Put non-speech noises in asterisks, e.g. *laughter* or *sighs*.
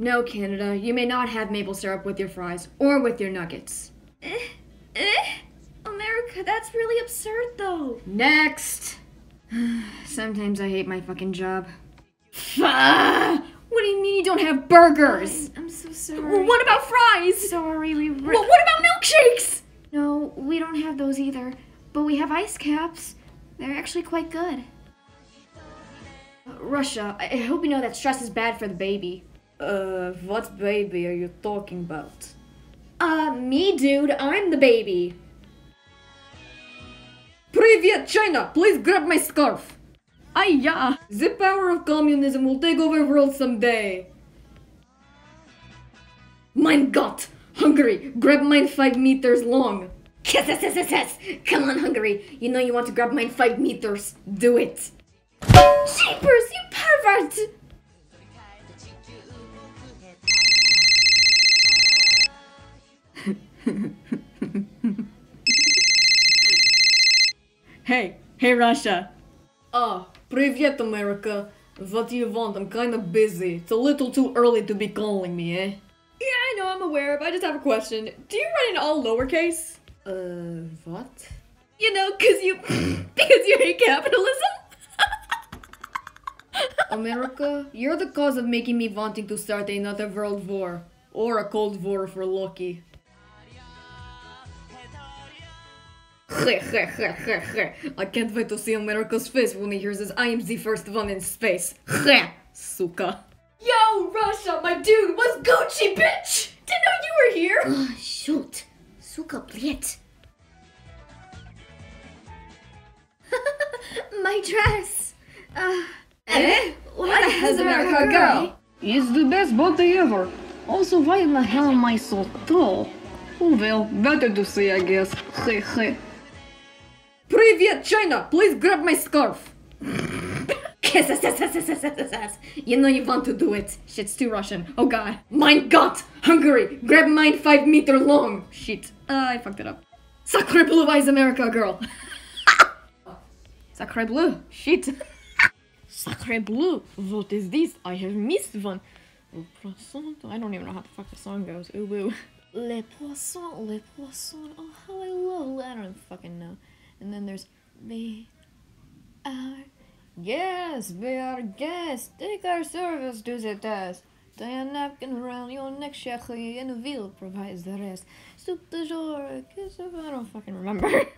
No, Canada, you may not have maple syrup with your fries or with your nuggets. Eh? Eh? America, that's really absurd though. Next! *sighs* Sometimes I hate my fucking job. What do you mean you don't have burgers? I'm so sorry. Well, what about fries? Sorry, we. Well, what about milkshakes? no, we don't have those either. But we have ice caps. They're actually quite good. Uh, Russia, I hope you know that stress is bad for the baby. Uh, what baby are you talking about? Uh, me, dude. I'm the baby. Привет, China! Please grab my scarf. Ay, yeah. The power of communism will take over the world someday. Mein Gott! Hungary, grab mine five meters long. Yes, yes, yes, yes, yes. Come on, Hungary. You know you want to grab mine five meters. Do it. Jeepers, you pervert! *laughs* hey, hey Russia. Ah, привет, America. What do you want? I'm kinda busy. It's a little too early to be calling me, eh? Yeah, I know, I'm aware, but I just have a question. Do you write in all lowercase? Uh, what? You know, cause you *laughs* because you hate capitalism? *laughs* America, you're the cause of making me wanting to start another world war. Or a cold war for Loki. I can't wait to see America's face when he hears his I am the first one in space. Suka. Yo, Russia, my dude, what's Gucci, bitch? Didn't know you were here. Ah, shoot. Suka, блять. *laughs* My dress. Uh, Eh? what the hell's America girl? It's the best body ever. Also, why in the hell am I so tall? Oh well, better to see, I guess. Hey, hey. Привет, China! Please grab my scarf! Yes, yes, yes, yes, yes, yes, yes, yes. You know you want to do it. Shit's too Russian. Oh god. Mein Gott! Hungary! Grab mine five meter long! Shit. Uh, I fucked it up. Sacre bleu eyes America girl! Sacre bleu! Shit! Sacre bleu, what is this? I have missed one. Au poisson, I don't even know how the fuck the song goes. Ooh woo. Le poisson, le poisson, oh how I love, I then there's we are yes, we are guests. Take our service to the test. Tie a napkin around your neck, Shekhi, and we'll provide the rest. Soup de jour, kiss of I don't fucking remember. *laughs*